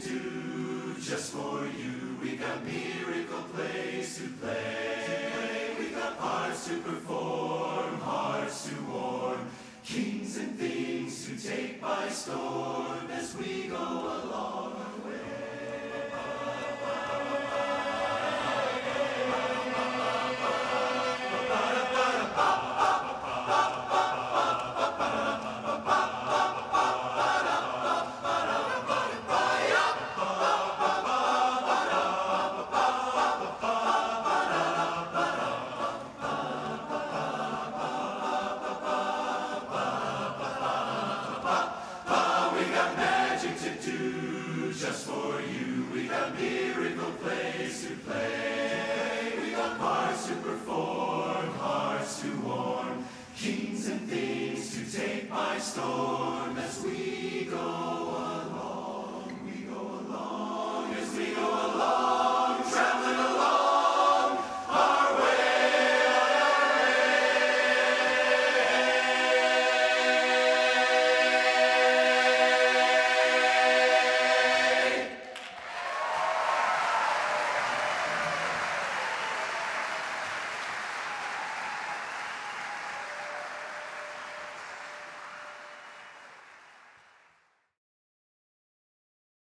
do just for you. We got miracle plays to play. We got parts to perform, hearts to warm, kings and things to take by storm as we go along. Do just for you. We got miracle plays to play. We got parts to perform, hearts to warm, kings and things to take by storm as we go